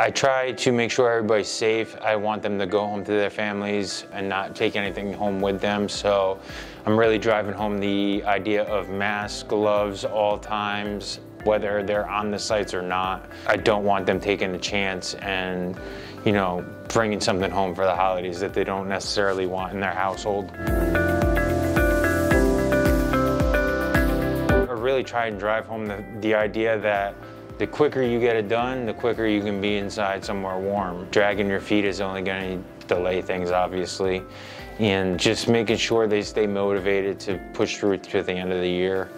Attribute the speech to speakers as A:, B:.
A: I try to make sure everybody's safe. I want them to go home to their families and not take anything home with them. So I'm really driving home the idea of masks, gloves, all times, whether they're on the sites or not. I don't want them taking a chance and, you know, bringing something home for the holidays that they don't necessarily want in their household. I really try and drive home the, the idea that the quicker you get it done, the quicker you can be inside somewhere warm. Dragging your feet is only going to delay things, obviously, and just making sure they stay motivated to push through to the end of the year.